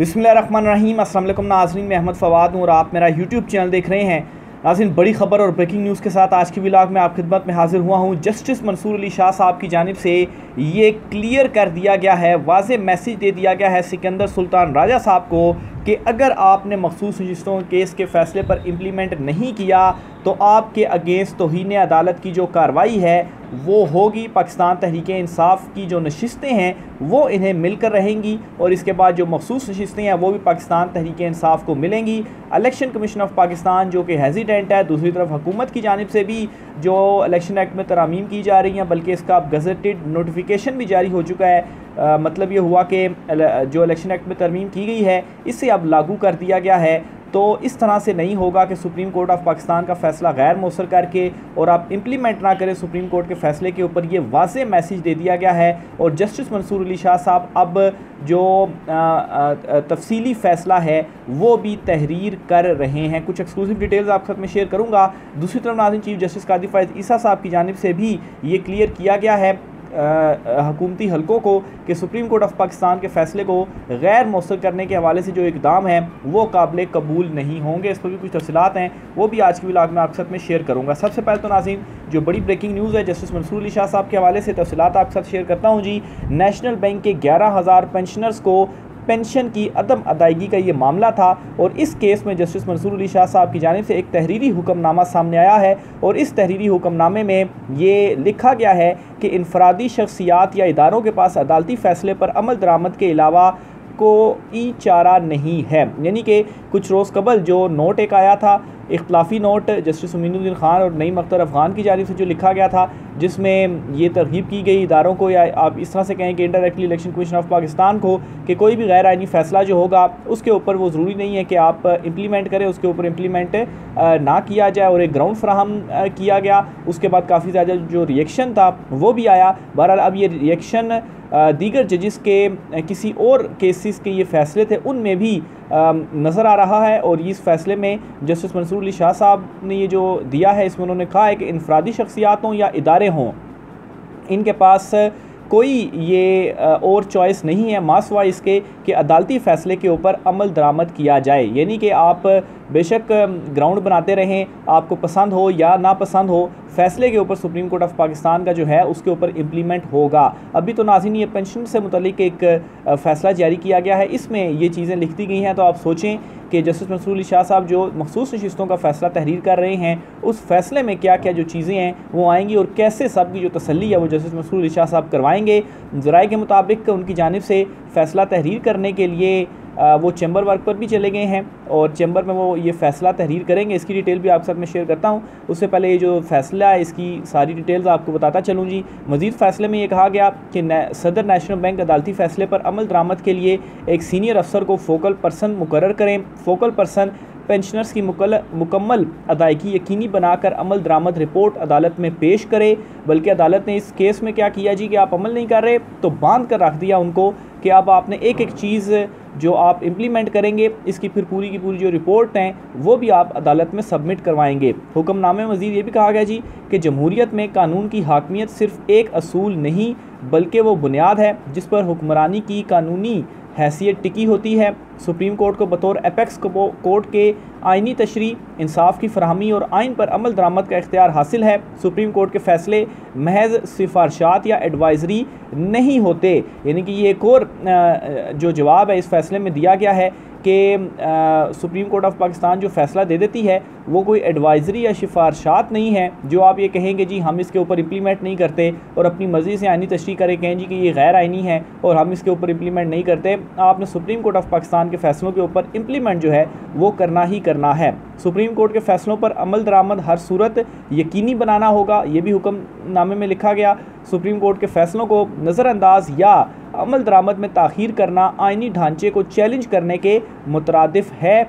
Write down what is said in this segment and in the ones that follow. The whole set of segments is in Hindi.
बिसमीम असल नाजरीन, मैं अहमद फवाद हूँ और आप मेरा यूट्यूब चैनल देख रहे हैं। नाजिन बड़ी खबर और ब्रेकिंग न्यूज़ के साथ आज की विलाग में आप खिदमत में हाजिर हुआ हूँ। जस्टिस मंसूर अली शाह साहब की जानब से ये क्लियर कर दिया गया है वाज मैसेज दे दिया गया है सिकंदर सुल्तान राजा साहब को कि अगर आपने मखसूस नशस्तों केस के फ़ैसले पर इम्प्लीमेंट नहीं किया तो आपके अगेंस्ट तोहन अदालत की जो कार्रवाई है वो होगी पाकिस्तान तहरीक इंसाफ की जो नशस्तें हैं वो इन्हें मिलकर रहेंगी और इसके बाद जो मखसूस नशस्तें हैं वो भी पाकिस्तान तहरीक इंसाफ को मिलेंगी। इलेक्शन कमीशन ऑफ़ पाकिस्तान जो कि हेजिडेंट है दूसरी तरफ़ हुकूमत की जानब से भी जो इलेक्शन एक्ट में तरामीम की जा रही हैं बल्कि इसका अब गजटेड नोटिफिकेशन भी जारी हो चुका है। आ, मतलब ये हुआ कि जो इलेक्शन एक्ट में तरमीम की गई है इसे अब लागू कर दिया गया है। तो इस तरह से नहीं होगा कि सुप्रीम कोर्ट ऑफ़ पाकिस्तान का फ़ैसला गैर मौसर करके और आप इम्प्लीमेंट ना करें सुप्रीम कोर्ट के फ़ैसले के ऊपर। ये वाज मैसेज दे दिया गया है और जस्टिस मंसूर अली शाह साहब अब जो तफसीली फ़ैसला है, वो भी तहरीर कर रहे हैं। कुछ एक्सक्लूसिव डिटेल्स आप साथ में शेयर करूँगा। दूसरी तरफ़ नाजिन चीफ जस्टिस कादी फैज़ ईसा साहब की जानब से भी ये क्लियर किया गया है। हकूमती हलकों को कि सुप्रीम कोर्ट ऑफ़ पाकिस्तान के फ़ैसले को गैर मौसर करने के हवाले से जो इकदाम है, वो काबिल कबूल नहीं होंगे। इस पर भी कुछ तफसलत हैं, वो भी आज की ब्लाग में आपके साथ में शेयर करूँगा। सबसे पहले तो नाजीन जो बड़ी ब्रेकिंग न्यूज़ है, जस्टिस मंसूर अली शाह साहब के हवाले से तफसलत आपके साथ शेयर करता हूँ जी। नेशनल बैंक के ग्यारह हज़ार पेंशनर्स को पेंशन की अदम अदायगी का ये मामला था और इस केस में जस्टिस मंसूर अली शाह साहब की जानब से एक तहरीरी हुक्मनामा सामने आया है और इस तहरीरी हुक्मनामे में ये लिखा गया है कि इनफरादी शख्सियात या इदारों के पास अदालती फ़ैसले पर अमल दरामद के अलावा कोई चारा नहीं है। यानी कि कुछ रोज़ कबल जो नोट एक आया था इख्लाफी नोट जस्टिस उमीनुद्दीन ख़ान और नईम अख्तर अफ़गान की जानब से जो लिखा गया था, जिसमें ये तरगीब की गई इदारों को या आप इस तरह से कहें कि indirectly election commission of Pakistan को कि कोई भी गैर आइनी फ़ैसला जो होगा, उसके ऊपर वो ज़रूरी नहीं है कि आप इम्प्लीमेंट करें, उसके ऊपर इम्प्लीमेंट ना किया जाए और एक ग्राउंड फ्राहम किया गया। उसके बाद काफ़ी ज़्यादा जो रिएक्शन था, वो भी आया। बहरहाल अब ये रिएक्शन दीगर जजिस के किसी और केसेस के ये फ़ैसले थे, उनमें भी नज़र आ रहा है और इस फैसले में जस्टिस मंसूर अली शाह साहब ने ये जो दिया है, इसमें उन्होंने कहा है कि इनफरादी शख्सियात हों या इदारे हों, इनके पास कोई ये और चॉइस नहीं है मासवा इसके कि अदालती फ़ैसले के ऊपर अमल दरामद किया जाए। यानी कि आप बेशक ग्राउंड बनाते रहें, आपको पसंद हो या नापसंद हो, फैसले के ऊपर सुप्रीम कोर्ट ऑफ़ पाकिस्तान का जो है, उसके ऊपर इम्प्लीमेंट होगा। अभी तो नाजिन ये पेंशन से मुतलिक एक फ़ैसला जारी किया गया है। इसमें ये चीज़ें लिख दी गई हैं तो आप सोचें कि जस्टिस मंसूर शाह साहब जो मखसूस नशस्तों का फ़ैसला तहरीर कर रहे हैं, उस फैसले में क्या क्या जो चीज़ें हैं, वो आएँगी और कैसे सब की जो तसली है, वो जस्टिस मंसूर शाह साहब करवाएँगे। ज़राए के मुताबिक उनकी जानब से फ़ैसला तहरीर करने के लिए वो चैम्बर वर्क पर भी चले गए हैं और चैम्बर में वो ये फ़ैसला तहरीर करेंगे इसकी डिटेल भी आप साथ में शेयर करता हूँ। उससे पहले ये जो फ़ैसला है इसकी सारी डिटेल्स आपको बताता चलूँ जी। मज़ीद फ़ैसले में ये कहा गया कि सदर नेशनल बैंक अदालती फ़ैसले पर अमल दरामद के लिए एक सीनियर अफसर को फोकल पर्सन मुकर करें। फोकल पर्सन पेंशनर्स की मुकल, मुकम्मल अदायगी यकीनी बनाकर अमल दरामद रिपोर्ट अदालत में पेश करे। बल्कि अदालत ने इस केस में क्या किया जी कि आप अमल नहीं कर रहे तो बाँध कर रख दिया उनको कि अब आपने एक एक चीज़ जो आप इम्प्लीमेंट करेंगे, इसकी फिर पूरी की पूरी जो रिपोर्ट हैं, वो भी आप अदालत में सबमिट करवाएँगे। हुक्मनामे मजीद ये भी कहा गया जी कि जमहूरीत में कानून की हाकमियत सिर्फ़ एक असूल नहीं, बल्कि वो बुनियाद है, जिस पर हुक्मरानी की कानूनी हैसियत टिकी होती है। सुप्रीम कोर्ट को बतौर अपेक्स कोर्ट के आइनी तशरी, इंसाफ की फरहमी और आइन पर अमल दरामद का इख्तियार हासिल है। सुप्रीम कोर्ट के फैसले महज सिफारशात या एडवाइज़री नहीं होते। यानी कि ये एक और जो जवाब है, इस फैसले में दिया गया है कि सुप्रीम कोर्ट ऑफ़ पाकिस्तान जो फ़ैसला दे देती है, वो कोई एडवाइज़री या सिफारशात नहीं है, जो आप ये कहेंगे, जी, हम इसके ऊपर इम्प्लीमेंट नहीं करते और अपनी मर्ज़ी से आइनी तशरी करें, कहें जी कि ये गैर आइनी है और हम इसके ऊपर इम्प्लीमेंट नहीं करते, आपने सुप्रीम कोर्ट ऑफ़ पाकिस्तान के फ़ैसलों के ऊपर इम्प्लीमेंट जो है, वो करना ही करना है। सुप्रीम कोर्ट के फ़ैसलों पर अमल दरामद हर सूरत यकीनी बनाना होगा, ये भी हुक्मनामे में लिखा गया। सुप्रीम कोर्ट के फ़ैसलों को नज़रअंदाज या अमल दरामद में ताखीर करना आइनी ढांचे को चैलेंज करने के मुतरदफ है।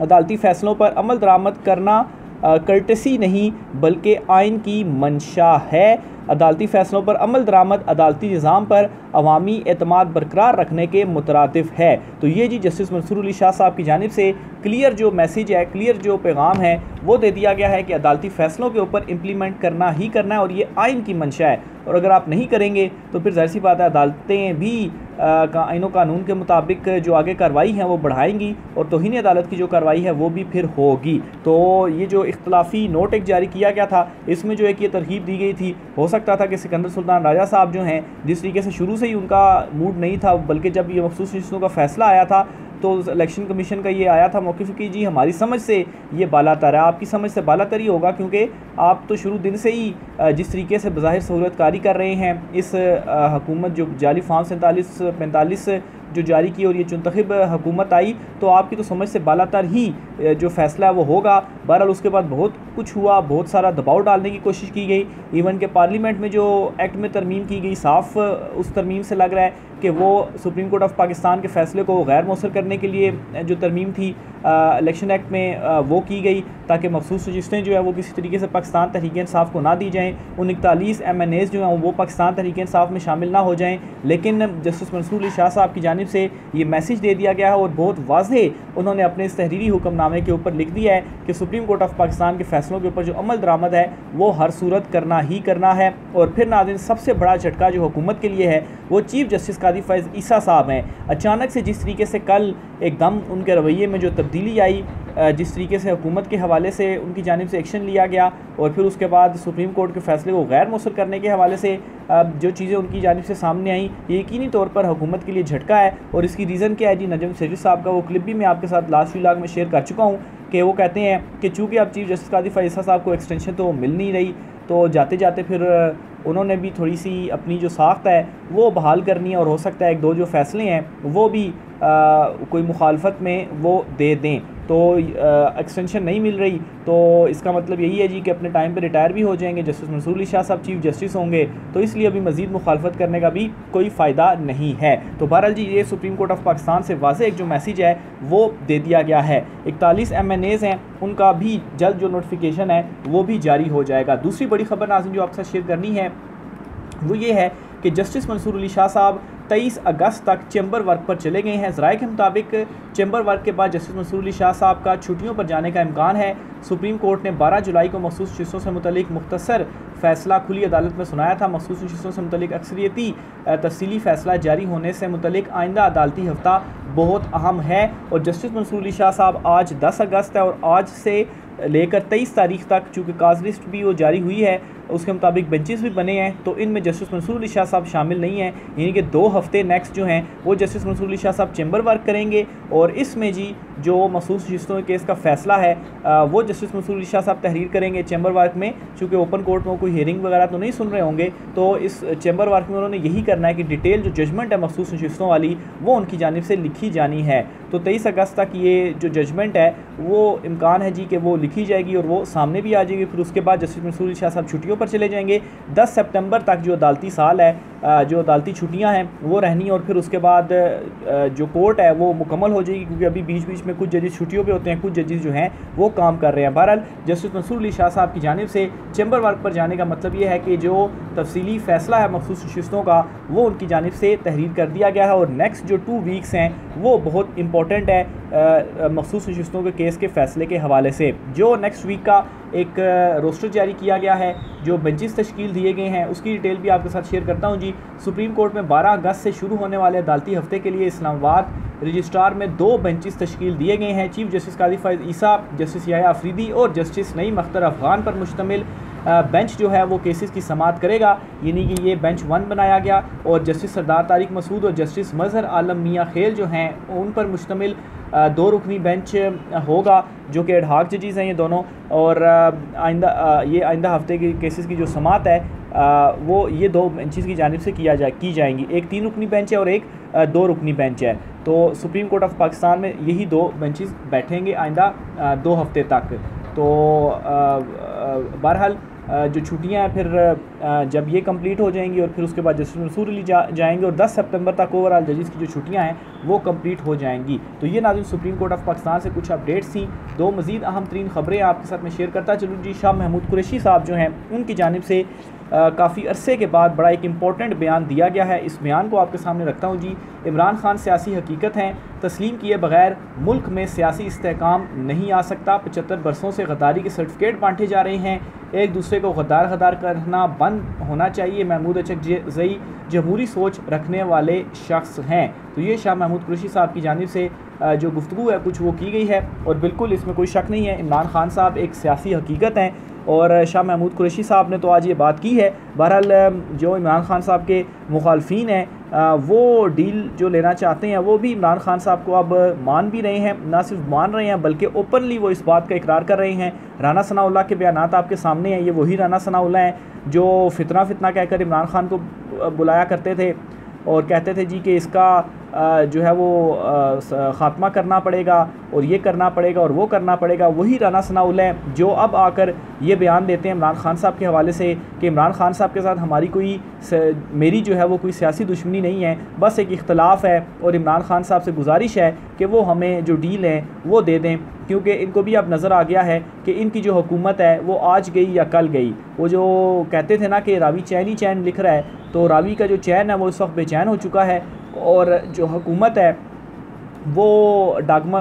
अदालती फ़ैसलों पर अमल दरामद करना कर्टसी नहीं, बल्कि आइन की मंशा है। अदालती फ़ैसलों पर अमल दरामद अदालती निज़ाम पर अवामी अतमाद बरकरार रखने के मुतरदफ है। तो ये जी जस्टिस मंसूर अली शाह साहब की जानब से क्लियर जो मैसेज है, क्लियर जो पैगाम है, वो दे दिया गया है कि अदालती फ़ैसलों के ऊपर इम्प्लीमेंट करना ही करना है और ये आइन की मंशा है। और अगर आप नहीं करेंगे तो फिर ज़ाहिर सी बात है अदालतें भी आइन कानून के मुताबिक जो आगे कार्रवाई है वो बढ़ाएँगी और तोहनी अदालत की जो कार्रवाई है वो भी फिर होगी। तो ये जो इख्तलाफी नोट एक जारी किया गया था, इसमें जो एक ये तरकीब दी गई थी, हो सकता था कि सिकंदर सुल्तान राजा साहब जो हैं, जिस तरीके से शुरू से ही उनका मूड नहीं था, बल्कि जब ये मखसूस रिश्तों का फ़ैसला आया था तो इलेक्शन कमीशन का ये आया था मौके कि जी हमारी समझ से ये बाला तर है आपकी समझ से बाला तर ही होगा क्योंकि आप तो शुरू दिन से ही जिस तरीके से बज़ाहिर सहूलतकारी कर रहे हैं, इस हकूमत जो जाली फार्म सैंतालीस, पैंतालीस जो जारी की और ये चुनतखब हुकूमत आई तो आपकी तो समझ से बालातर ही जो फ़ैसला है वो होगा। बहरहाल उसके बाद बहुत कुछ हुआ, बहुत सारा दबाव डालने की कोशिश की गई। इवन के पार्लियामेंट में जो एक्ट में तरमीम की गई, साफ़ उस तरमीम से लग रहा है कि वो सुप्रीम कोर्ट ऑफ़ पाकिस्तान के फ़ैसले को गैर मौसर करने के लिए जो तरमीम थी इलेक्शन एक्ट में आ, वो की गई ताकि मखसूस रजिस्टें जो है वो किसी तरीके से पाकिस्तान तहरीक इंसाफ को ना दी जाएँ। उन इकतालीस एम एन एज़ जो हैं वो पाकिस्तान तहरीक इंसाफ में शामिल ना हो जाएँ। लेकिन जस्टिस मंसूर अली शाह साहब की जानब से ये मैसेज दे दिया गया है और बहुत वाज उन्होंने अपने इस तहरीरी हुक्मनामे के ऊपर लिख दिया है कि सुप्रीम कोर्ट ऑफ़ पाकिस्तान के फ़ैसलों के ऊपर जो अमल दरामद है वो हर सूरत करना ही करना है। और फिर नादिन सबसे बड़ा झटका जो हुकूमत के लिए है वो चीफ जस्टिस कादी फैज़ ईसा साहब हैं। अचानक से जिस तरीके से कल एकदम उनके रवैये में जो तब्दीली आई जिस तरीके से हुकूमत के हवाले से उनकी जानब से एक्शन लिया गया और फिर उसके बाद सुप्रीम कोर्ट के फैसले को गैर मौसर करने के हवाले से जो चीज़ें उनकी जानब से सामने आई, ये यकीनी तौर पर हुकूमत के लिए झटका है। और इसकी रीज़न क्या है जी? नजम सैद साहब का वो क्लिप भी मैं आपके साथ लास्ट व्लाग में शेयर कर चुका हूँ कि वो कहते हैं कि चूँकि अब चीफ जस्टिस कादी फैसा साहब को एक्सटेंशन तो मिल नहीं रही तो जाते जाते फिर उन्होंने भी थोड़ी सी अपनी जो साख्त है वो बहाल करनी है और हो सकता है एक दो जो फ़ैसले हैं वो भी आ, कोई मुखालफत में वो दे दें। तो एक्सटेंशन नहीं मिल रही तो इसका मतलब यही है जी कि अपने टाइम पे रिटायर भी हो जाएँगे जस्टिस मंसूर अली शाह साहब चीफ जस्टिस होंगे तो इसलिए अभी मजीद मुखालफत करने का भी कोई फ़ायदा नहीं है। तो बहरहाल जी, ये सुप्रीम कोर्ट ऑफ़ पाकिस्तान से वाज एक जो मैसेज है, वो दे दिया गया है। इकतालीस एम एन एज़ हैं, उनका भी जल्द जो नोटिफिकेशन है, वो भी जारी हो जाएगा। दूसरी बड़ी खबर नाजिन जो आपके साथ शेयर करनी है, वो ये है कि जस्टिस मंसूर अली शाह साहब तेईस अगस्त तक चैम्बर वर्क पर चले गए हैं। ज़राए के मुताबिक चैम्बर वर्क के बाद जस्टिस मंसूर अली शाह साहब का छुट्टियों पर जाने का इम्कान है। सुप्रीम कोर्ट ने 12 जुलाई को मखसूस शिशों से मुतलिक मुख्तर फ़ैसला खुली अदालत में सुनाया था। मखसूस शिस्तों से मुतलिक अक्सरियती तफसीली फ़ैसला जारी होने से मुतलिक आइंदा अदालती हफ़्ता बहुत अहम है और जस्टिस मंसूर शाह साहब आज दस अगस्त है और आज से लेकर तेईस तारीख तक चूँकि काज लिस्ट भी वो जारी हुई है, उसके मुताबिक बेंचेस भी बने हैं तो इनमें जस्टिस मंसूर अली शाह साहब शामिल नहीं हैं। यानी कि दो हफ़्ते नेक्स्ट जो हैं, वो जस्टिस मंसूर अली शाह साहब चैम्बर वर्क करेंगे और इसमें जी जो मसूस के केस का फैसला है वो जस्टिस मंसूर शाह साहब तहरीर करेंगे चैम्बर वर्क में चूँकि ओपन कोर्ट में कोई हियरिंग वगैरह तो नहीं सुन रहे होंगे। तो इस चैम्बर वर्क में उन्होंने यही करना है कि डिटेल जो जजमेंट है मखसूस नशिस्तों वाली, वो उनकी जानब से लिखी जानी है। तो तेईस अगस्त तक ये जो जजमेंट है, वो इम्कान है जी कि वो लिखी जाएगी और वो सामने भी आ जाएगी। फिर उसके बाद जस्टिस मंसूर शाह साहब छुट्टियों पर चले जाएँगे। दस सितंबर तक जो अदालती साल है जो अदालती छुट्टियाँ हैं, वो रहनी और फिर उसके बाद जो कोर्ट है, वो मुकम्मल हो जाएगी, क्योंकि अभी बीच बीच में कुछ जजेस छुट्टियों पर होते हैं, कुछ जजेस जो हैं, वो काम कर रहे हैं। बहरहाल जस्टिस मंसूर अली शाह साहब की जानब से चैम्बर वर्क पर जाने का मतलब ये है कि जो तफसीली फ़ैसला है मखसूस नशस्तों का, वो उनकी जानब से तहरीर कर दिया गया है और नेक्स्ट जो टू वीक्स हैं, वो बहुत इंपॉर्टेंट है मखसूस नशस्तों के केस के फ़ैसले के हवाले से। जो नेक्स्ट वीक का एक रोस्टर जारी किया गया है, जो बेंचेस तश्कील दिए गए हैं। उसकी डिटेल भी आपके साथ शेयर करता हूँ जी। सुप्रीम कोर्ट में 12 अगस्त से शुरू होने वाले अदालती हफ़्ते के लिए इस्लामाबाद रजिस्ट्रार में दो बेंचेस तश्कील दिए गए हैं। चीफ जस्टिस कादी फैज़ ईसा जस्टिस या अफरीदी और जस्टिस नई मख्तर अफ़गान पर मुश्तमिल बेंच जो है वो केसेस की समात करेगा। यानी कि ये बेंच वन बनाया गया और जस्टिस सरदार तारिक मसूद और जस्टिस मजहर आलम मियाँ खेल जो हैं, उन पर मुश्तमिल दो रुकनी बेंच होगा, जो कि एडहाक जजीज़ हैं ये दोनों, और आइंदा ये आइंदा हफ़्ते की केसेस की जो समात है वो ये दो बेंचेस की जानब से किया जा, की जाएँगी। एक तीन रुकनी बेंच है और एक दो रुकनी बेंच है। तो सुप्रीम कोर्ट ऑफ़ पाकिस्तान में यही दो बेंचेस बैठेंगे आइंदा दो हफ़्ते तक। तो बहरहाल जो छुट्टियाँ हैं, फिर जब ये कंप्लीट हो जाएँगी और फिर उसके बाद जस्टिस मंसूर अली जा, जाएँगे और 10 सितंबर तक ओवरऑल जजेस की जो छुट्टियाँ हैं, वो कंप्लीट हो जाएँगी। तो ये नाजिम सुप्रीम कोर्ट ऑफ़ पाकिस्तान से कुछ अपडेट्स थी। दो मजीद अहम तरीन खबरें आपके साथ मैं शेयर करता चलूँ। जी, शाह महमूद कुरेशी साहब जो हैं, उनकी जानब से काफ़ी अरसे के बाद बड़ा एक इंपॉर्टेंट बयान दिया गया है। इस बयान को आपके सामने रखता हूँ जी। इमरान खान सियासी हकीकत हैं। तस्लीम किए बगैर मुल्क में सियासी इसकाम नहीं आ सकता। पचहत्तर बरसों से गद्दारी के सर्टिफिकेट बांटे जा रहे हैं। एक दूसरे को गद्दार गद्दार करना बंद होना चाहिए। महमूद अचक जई जमहूरी सोच रखने वाले शख्स हैं। तो ये शाह महमूद कुरैशी साहब की जानब से जो गुफ्तु है, कुछ वो की गई है। और बिल्कुल इसमें कोई शक नहीं है। इमरान खान साहब एक सियासी हकीकत हैं। और शाह महमूद कुरैशी साहब ने तो आज ये बात की है। बहरहाल जो इमरान खान साहब के मुखालफी हैं वो डील जो लेना चाहते हैं, वो भी इमरान खान साहब को अब मान भी रहे हैं। ना सिर्फ़ मान रहे हैं, बल्कि ओपनली वो इस बात का इकरार कर रहे हैं। राना सनाउल्ला के बयान आपके सामने हैं, ये वही राना सनाउल्ला हैं, जो फितना फितना कहकर इमरान खान को बुलाया करते थे और कहते थे जी कि इसका जो है वो ख़ात्मा करना पड़ेगा और ये करना पड़ेगा और वो करना पड़ेगा, वही राना सनाउल हैं, जो अब आकर ये बयान देते हैं इमरान खान साहब के हवाले से कि इमरान खान साहब के साथ हमारी कोई मेरी जो है वो कोई सियासी दुश्मनी नहीं है, बस एक इख्तलाफ है और इमरान खान साहब से गुजारिश है कि वो हमें जो डील है वो दे दें, क्योंकि इनको भी अब नज़र आ गया है कि इनकी जो हुकूमत है वो आज गई या कल गई। वो जो कहते थे ना कि रावी चैन ही चैन लिख रहा है तो रावी का जो चैन है वो इस वक्त बेचैन हो चुका है और जो हुकूमत है वो डागम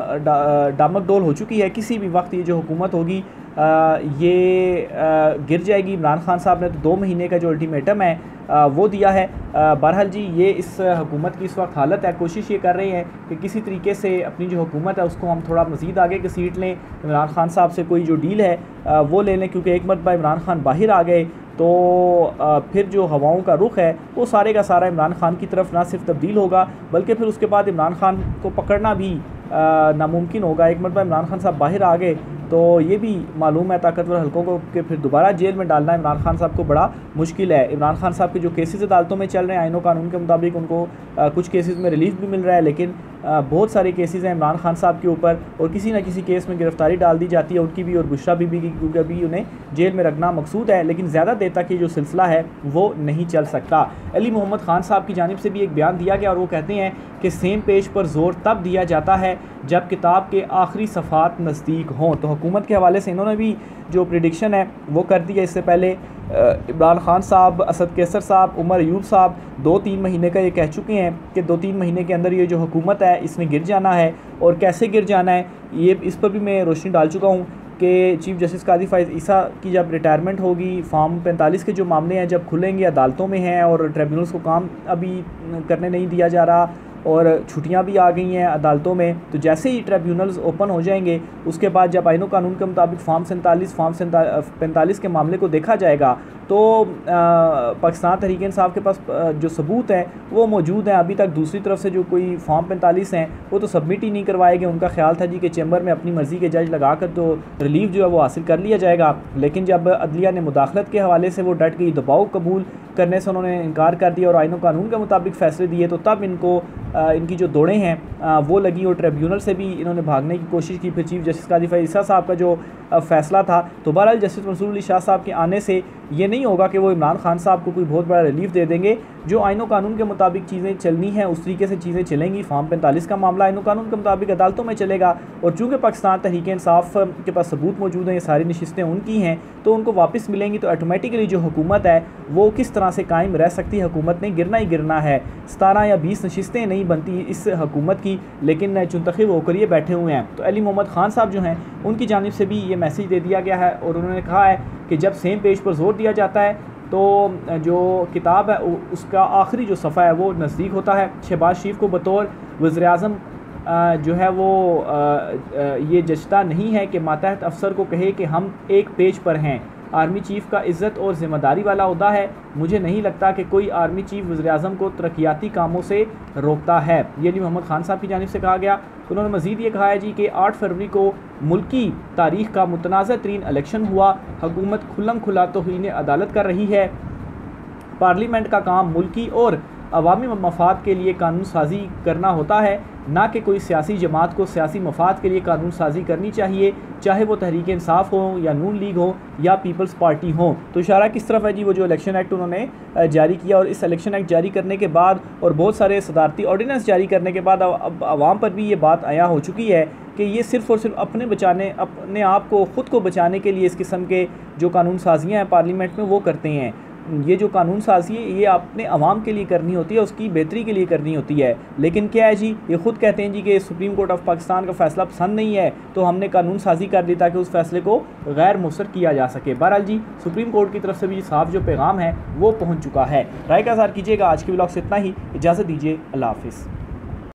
डामक डोल हो चुकी है। किसी भी वक्त ये जो हुकूमत होगी आ, ये आ, गिर जाएगी। इमरान खान साहब ने तो दो महीने का जो अल्टीमेटम है आ, वो दिया है। बहरहाल जी ये इस हुकूमत की इस वक्त हालत है। कोशिश ये कर रहे हैं कि किसी तरीके से अपनी जो हुकूमत है उसको हम थोड़ा मज़ीद आगे की सीट लें। इमरान खान साहब से कोई जो डील है वो ले लें क्योंकि एक मरतबा इमरान खान बाहर आ गए। तो फिर जो हवाओं का रुख है वो सारे का सारा इमरान खान की तरफ़ ना सिर्फ़ तब्दील होगा बल्कि फिर उसके बाद इमरान खान को पकड़ना भी नामुमकिन होगा। एक मरतबा इमरान खान साहब बाहर आ गए तो ये भी मालूम है ताकतवर हल्कों को कि फिर दोबारा जेल में डालना इमरान खान साहब को बड़ा मुश्किल है। इमरान खान साहब के जो केसेस अदालतों में चल रहे हैं आइनों कानून के मुताबिक उनको आ, कुछ केसेस में रिलीफ भी मिल रहा है लेकिन बहुत सारे केसेस हैं इमरान खान साहब के ऊपर और किसी न किसी केस में गिरफ्तारी डाल दी जाती है उनकी भी और बुशरा बीबी की, क्योंकि अभी उन्हें जेल में रखना मकसूद है, लेकिन ज़्यादा देर तक ये जो सिलसिला है, वो नहीं चल सकता। अली मोहम्मद खान साहब की जानब से भी एक बयान दिया गया और वो कहते हैं कि सेम पेज पर ज़ोर तब दिया जाता है जब किताब के आखिरी सफ़ात नज़दीक हों। तो हुकूमत के हवाले से इन्होंने भी जो प्रडिक्शन है, वो कर दिया इससे पहले इमरान खान साहब, असद केसर साहब, उमर यूब साहब दो तीन महीने का ये कह चुके हैं कि दो तीन महीने के अंदर ये जो हुकूमत है इसने गिर जाना है। और कैसे गिर जाना है, ये इस पर भी मैं रोशनी डाल चुका हूँ कि चीफ जस्टिस कादी फाइज ईसा की जब रिटायरमेंट होगी, फार्म पैंतालीस के जो मामले हैं जब खुलेंगे, अदालतों में हैं और ट्रिब्यूनल्स को काम अभी करने नहीं दिया जा रहा। और छुट्टियाँ भी आ गई हैं अदालतों में तो जैसे ही ट्रिब्यूनल्स ओपन हो जाएँगे, उसके बाद जब आइनों कानून के मुताबिक फार्म सैंतालीस फार्म पैंतालीस के मामले को देखा जाएगा तो पाकिस्तान तहरीक साहब के पास जो सबूत हैं वो मौजूद हैं। अभी तक दूसरी तरफ़ से जो कोई फॉर्म पैंतालीस हैं वो तो सबमिट ही नहीं करवाए गए। उनका ख्याल था जी कि चैम्बर में अपनी मर्ज़ी के जज लगा कर तो रिलीफ जो है वो हासिल कर लिया जाएगा। लेकिन जब अदलिया ने मुदाखलत के हवाले से वो डट गई दबाव कबूल करने से उन्होंने इनकार कर दिया और आइन कानून के मुताबिक फ़ैसले दिए तो तब इनको आ, इनकी जो दौड़ें हैं वो लगी और ट्रिब्यूनल से भी इन्होंने भागने की कोशिश की। फिर चीफ जस्टिस काजी ईसा साहब का जो फ़ैसला था तो बहरहाल जस्टिस मंसूर अली शाह साहब के आने से ये नहीं होगा कि वो इमरान खान साहब को कोई बहुत बड़ा रिलीफ दे देंगे, जो आइन कानून के मुताबिक चीज़ें चलनी हैं, उस तरीके से चीज़ें चलेंगी। फार्म पैंतालीस का मामला आइन कानून के मुताबिक अदालतों में चलेगा। और चूँकि पाकिस्तान तहरीक इंसाफ के पास सबूत मौजूद हैं, ये सारी नशस्तें उनकी हैं तो उनको वापस मिलेंगी तो ऑटोमेटिकली जो हुकूमत है, वो किस तरह से कायम रह सकती है? हुकूमत ने गिरना ही गिरना है। सतारह या बीस नशस्तें नहीं बनती इस हुकूमत की, लेकिन चुनतखब होकर ये बैठे हुए हैं। तो अली मोहम्मद खान साहब जो हैं, उनकी जानब से भी ये मैसेज दे दिया गया है, और उन्होंने कहा है कि जब सेम पेज पर ज़ोर दिया जाता है तो जो किताब है उसका आखिरी जो सफ़ा है, वो नज़दीक होता है। शहबाज शरीफ को बतौर वज़र अजम जो है वो ये जचता नहीं है कि मातहत अफसर को कहे कि हम एक पेज पर हैं। आर्मी चीफ़ का इज़्ज़त और ज़िम्मेदारी वाला अहदा है। मुझे नहीं लगता कि कोई आर्मी चीफ़ वज़ी अजम को तरक्याती कामों से रोकता है। ये जी मोहम्मद खान साहब की जानब से कहा गया। उन्होंने मज़ीद ये कहा है जी कि आठ फरवरी को मुल्की तारीख का मुतनाज़ तरीन इलेक्शन हुआ। हुकूमत खुलम खुला तोहन अदालत कर रही है। पार्लियामेंट का काम मुल्की और अवामी मफाद के लिए कानून साजी करना होता है। ना कि कोई सियासी जमात को सियासी मफाद के लिए कानून साजी करनी चाहिए, चाहे वो तहरीक इंसाफ हो या नून लीग हो या पीपल्स पार्टी हो। तो इशारा किस तरफ़ है जी? वो जो इलेक्शन एक्ट उन्होंने जारी किया और इस इलेक्शन एक्ट जारी करने के बाद और बहुत सारे सदारती ऑर्डीनेंस जारी करने के बाद अब आवाम पर भी ये बात आया हो चुकी है कि ये सिर्फ़ और सिर्फ़ अपने बचाने, अपने आप को, ख़ुद को बचाने के लिए इस किस्म के जो कानून साजियाँ हैं पार्लियामेंट में, वो करते हैं। ये जो कानून साजी है, ये आपने आवाम के लिए करनी होती है, उसकी बेहतरी के लिए करनी होती है। लेकिन क्या है जी, ये खुद कहते हैं जी कि सुप्रीम कोर्ट ऑफ़ पाकिस्तान का फैसला पसंद नहीं है तो हमने कानून साजी कर दी ताकि उस फैसले को गैर मुसर किया जा सके। बहरहाल जी, सुप्रीम कोर्ट की तरफ़ से भी साफ़ जो पैगाम है, वो पहुँच चुका है। राय का कीजिएगा, आज के ब्लॉग से इतना ही। इजाज़त दीजिए, अल्लाह हाफिज़।